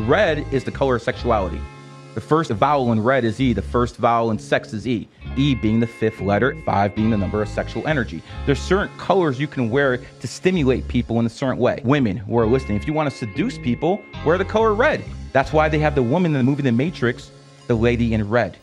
Red is the color of sexuality. The first vowel in red is E. The first vowel in sex is E. E being the fifth letter, five being the number of sexual energy. There's certain colors you can wear to stimulate people in a certain way. Women who are listening, if you want to seduce people, wear the color red. That's why they have the woman in the movie The Matrix, the lady in red.